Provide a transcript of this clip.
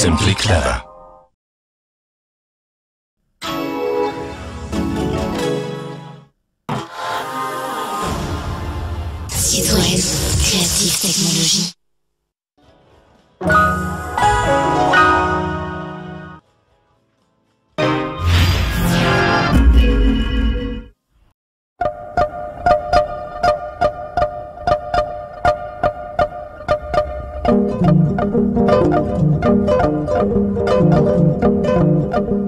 Simply clever. Citroën, créative technologie. Thank you.